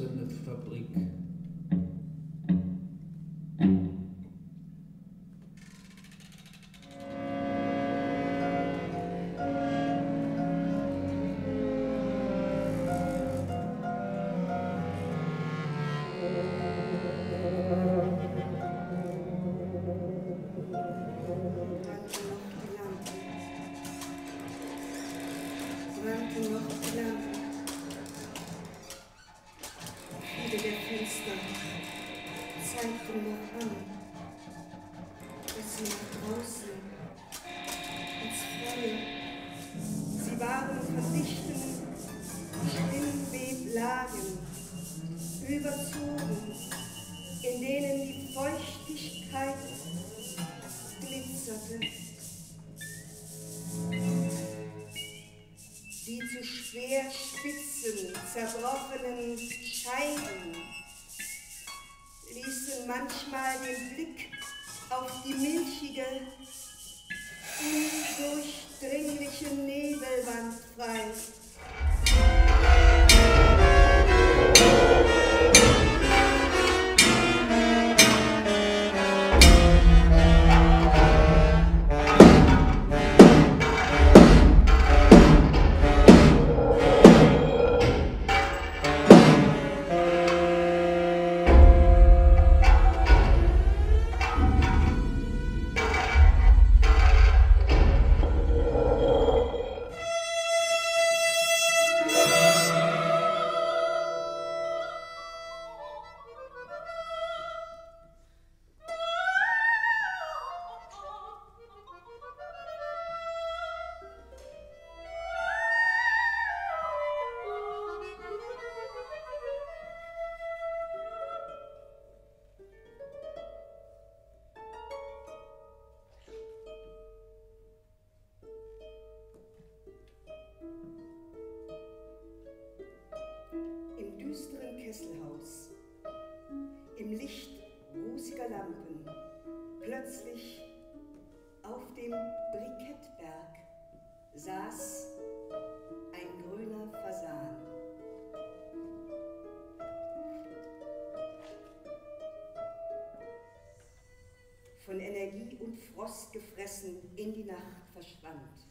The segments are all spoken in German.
in the fabriek. Thank you. Der Fenster zeigten noch an, dass sie nach draußen ins Freie. Sie waren von dichten Spinnweblagen überzogen, in denen die Feuchtigkeit Die zu schwer spitzen, zerbrochenen Scheiben ließen manchmal den Blick auf die milchige, undurchdringliche Nebelwand frei. Im Licht rußiger Lampen, plötzlich auf dem Brikettberg saß ein grüner Fasan. Von Energie und Frost gefressen in die Nacht verschwand.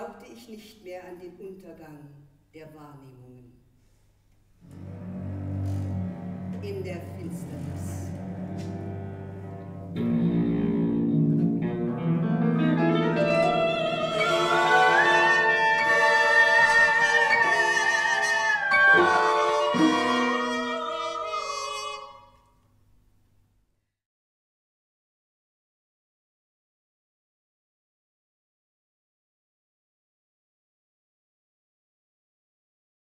Glaubte ich nicht mehr an den Untergang der Wahrnehmungen. In der Finsternis.